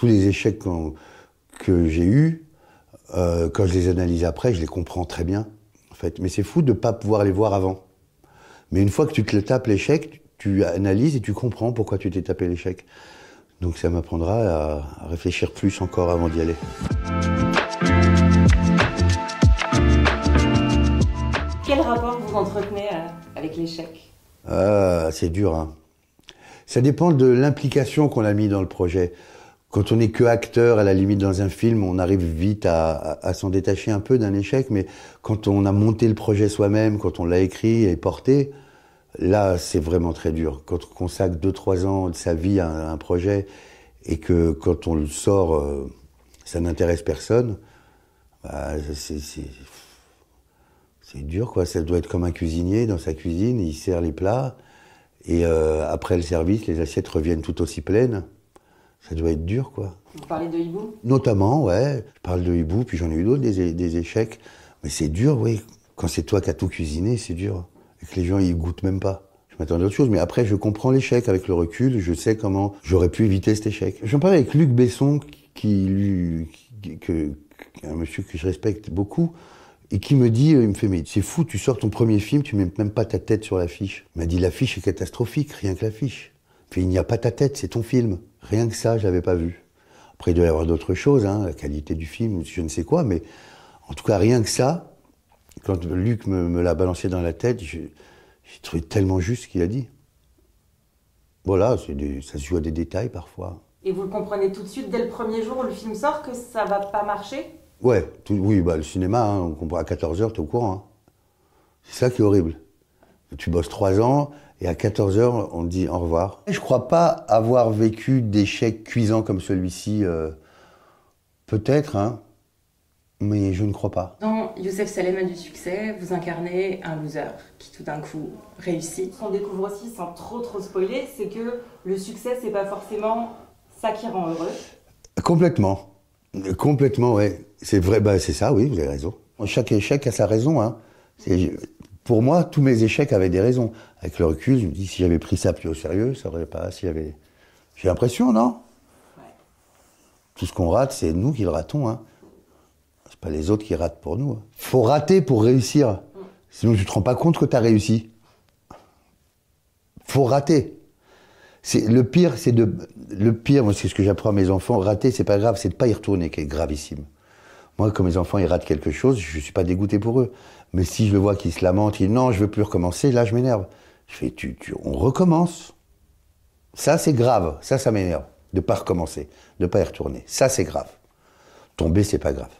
Tous les échecs que j'ai eus, euh, quand je les analyse après, je les comprends très bien. En fait. Mais c'est fou de ne pas pouvoir les voir avant. Mais une fois que tu te le tapes l'échec, tu analyses et tu comprends pourquoi tu t'es tapé l'échec. Donc ça m'apprendra à réfléchir plus encore avant d'y aller. Quel rapport vous entretenez euh, avec l'échec? Ah, C'est dur. Hein. Ça dépend de l'implication qu'on a mis dans le projet. Quand on n'est que acteur, à la limite dans un film, on arrive vite à, s'en détacher un peu d'un échec. Mais quand on a monté le projet soi-même, quand on l'a écrit et porté, là, c'est vraiment très dur. Quand on consacre 2-3 ans de sa vie à un, projet et que quand on le sort, euh, ça n'intéresse personne, bah, c'est dur, quoi. Ça doit être comme un cuisinier dans sa cuisine, il sert les plats, et euh, après le service, les assiettes reviennent tout aussi pleines. Ça doit être dur, quoi. Vous parlez de hibou? Notamment, ouais. Je parle de hibou, puis j'en ai eu d'autres, des, échecs. Mais c'est dur, oui. Quand c'est toi qui as tout cuisiné, c'est dur. Et que les gens, ils goûtent même pas. Je m'attendais à autre chose. Mais après, je comprends l'échec avec le recul. Je sais comment j'aurais pu éviter cet échec. J'en parlais avec Luc Besson, qui, qui, que, un monsieur que je respecte beaucoup et qui me dit, il me fait, mais c'est fou, tu sors ton premier film, tu mets même pas ta tête sur l'affiche. Il m'a dit, l'affiche est catastrophique, rien que l'affiche. Puis il n'y a pas ta tête, c'est ton film. Rien que ça, je l'avais pas vu. Après, il doit y avoir d'autres choses, hein, la qualité du film, je ne sais quoi, mais en tout cas, rien que ça, quand Luc me, l'a balancé dans la tête, j'ai trouvé tellement juste ce qu'il a dit. Voilà, ça se joue à des détails parfois. Et vous le comprenez tout de suite, dès le premier jour où le film sort, que ça va pas marcher? Ouais, oui, bah, le cinéma, hein, on comprend à 14h, t'es au courant. Hein. C'est ça qui est horrible. Tu bosses trois ans et à 14h, on te dit au revoir. Je crois pas avoir vécu d'échecs cuisants comme celui-ci. Euh, peut-être, hein, mais je ne crois pas. Dans Youssef Salem a du succès, vous incarnez un loser qui tout d'un coup réussit. Ce qu'on découvre aussi, sans trop trop spoiler, c'est que le succès, c'est pas forcément ça qui rend heureux. Complètement. Complètement, oui. C'est vrai, bah, c'est ça, oui, vous avez raison. Chaque échec a sa raison. Hein. Pour moi, tous mes échecs avaient des raisons. Avec le recul, je me dis, si j'avais pris ça plus au sérieux, ça aurait pas. Si j'avais. J'ai l'impression, non? Tout ce qu'on rate, c'est nous qui le ratons. Hein. C'est pas les autres qui ratent pour nous. Hein. Faut rater pour réussir. Sinon, tu te rends pas compte que tu as réussi. Faut rater. C'est le pire, c'est de le pire. Moi, c'est ce que j'apprends à mes enfants. Rater, c'est pas grave, c'est de pas y retourner qui est gravissime. Moi, quand mes enfants ils ratent quelque chose, je suis pas dégoûté pour eux. Mais si je le vois qu'ils se lamentent, ils non, je veux plus recommencer, là, je m'énerve. Je fais, tu, tu, on recommence. Ça, c'est grave. Ça, ça m'énerve de pas recommencer, de pas y retourner. Ça, c'est grave. Tomber, c'est pas grave.